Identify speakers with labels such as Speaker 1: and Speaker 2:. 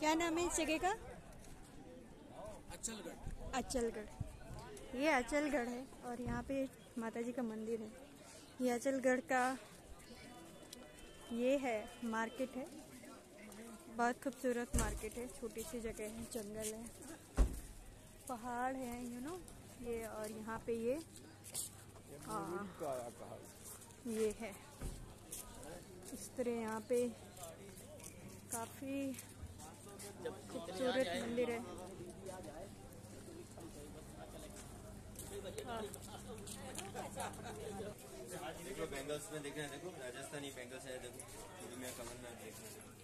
Speaker 1: क्या नाम है इस जगह का?
Speaker 2: अचलगढ़।
Speaker 1: अचलगढ़। ये अचलगढ़ है और यहाँ पे माता जी का मंदिर है। ये अचलगढ़ का ये है मार्केट है। बहुत खूबसूरत मार्केट है छोटी सी जगह है जंगल है। पहाड़ है यू नो ये और यहाँ पे ये हाँ। ये है। इस तरह यहाँ पे काफ़ी खूबसूरत मंदिर है। जो
Speaker 3: देखो बैंगल्स में देखना है, देखो, राजस्थानी बैंगल्स है, देखो पूरी में है मेटल में देखना है।